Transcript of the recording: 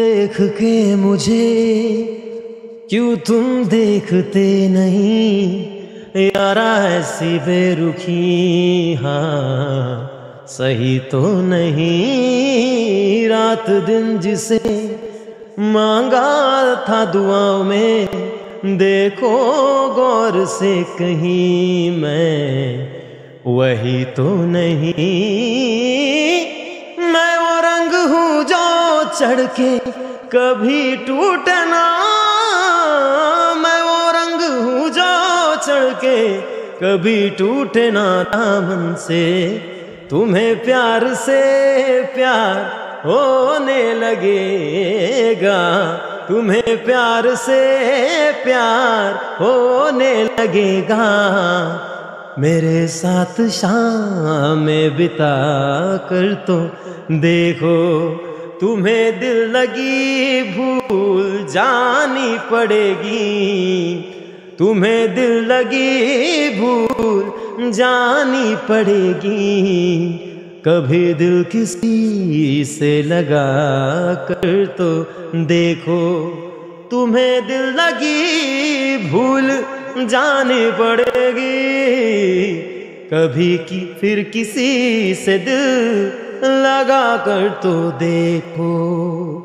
देख के मुझे क्यों तुम देखते नहीं? यारा ऐसी बेरुखी हाँ सही तो नहीं। रात दिन जिसे मांगा था दुआओं में, देखो गौर से कहीं मैं वही तो नहीं। चढ़ के कभी टूटना। मैं वो रंग हूँ जो चढ़ के कभी टूटना। दामन से, तुम्हें प्यार से प्यार होने लगेगा। तुम्हें प्यार से प्यार होने लगेगा। मेरे साथ शाम में बिता कर तो देखो तुम्हें दिल लगी भूल जानी पड़ेगी। तुम्हें दिल लगी भूल जानी पड़ेगी। कभी दिल किसी से लगा कर तो देखो। तुम्हें दिल लगी भूल जानी पड़ेगी। कभी की फिर किसी से दिल लगा कर तो देखो।